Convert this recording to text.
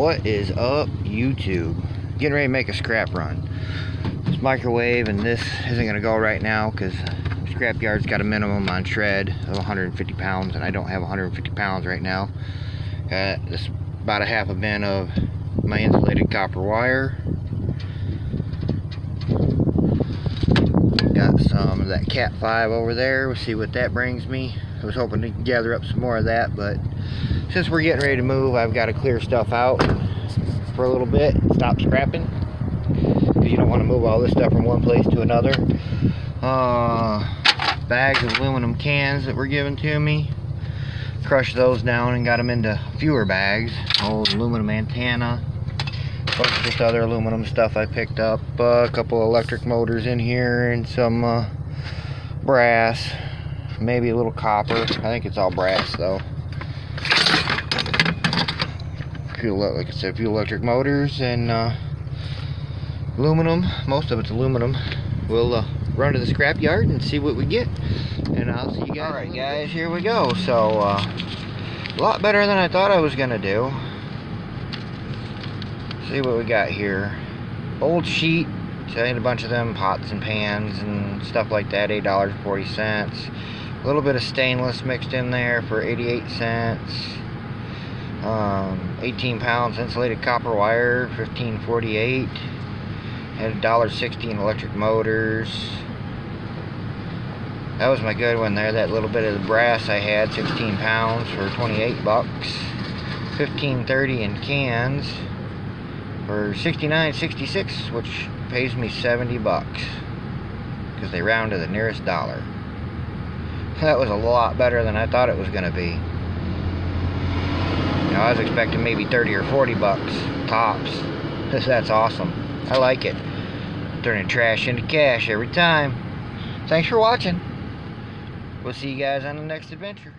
What is up, YouTube? Getting ready to make a scrap run. This microwave and this isn't going to go right now because scrap yard's got a minimum on shred of 150 pounds and I don't have 150 pounds right now. Got this about a half a bin of my insulated copper wire. Got some of that Cat 5 over there. We'll see what that brings me. I was hoping to gather up some more of that, but since we're getting ready to move, I've got to clear stuff out for a little bit, stop scrapping. Because you don't want to move all this stuff from one place to another. Uh, bags of aluminum cans that were given to me. Crushed those down and got them into fewer bags. Old aluminum antenna. Bunch of just other aluminum stuff I picked up. Uh, a couple electric motors in here and some uh, brass. Maybe a little copper. I think it's all brass though fuel, like I said, a few electric motors and uh, aluminum. Most of it's aluminum. We'll uh, run to the scrap yard and see what we get. And I'll see you guys. Alright guys, here we go. So, uh, a lot better than I thought I was going to do. See what we got here. Old sheet. I had a bunch of them pots and pans and stuff like that. $8.40. A little bit of stainless mixed in there for 88 cents um, 18 pounds insulated copper wire 1548 had a dollar 16 electric motors that was my good one there that little bit of the brass I had 16 pounds for 28 bucks 1530 in cans for 69.66 which pays me 70 bucks because they round to the nearest dollar that was a lot better than I thought it was going to be you know, I was expecting maybe 30 or 40 bucks tops. That's awesome. I like it. Turning trash into cash every time. Thanks for watching. We'll see you guys on the next adventure.